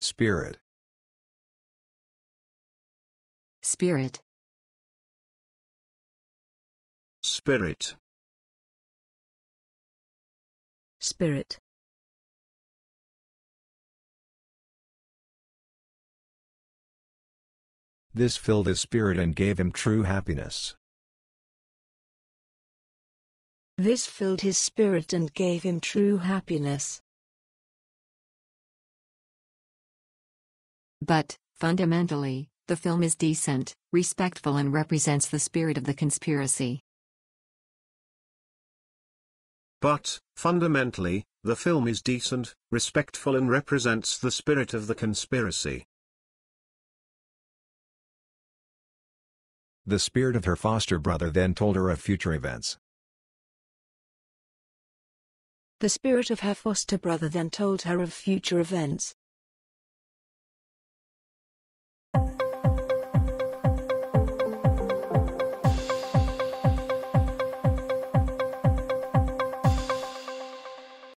Spirit. Spirit. Spirit. Spirit. This filled his spirit and gave him true happiness. This filled his spirit and gave him true happiness. But, fundamentally, the film is decent, respectful, and represents the spirit of the conspiracy. But, fundamentally, the film is decent, respectful and represents the spirit of the conspiracy. The spirit of her foster brother then told her of future events. The spirit of her foster brother then told her of future events.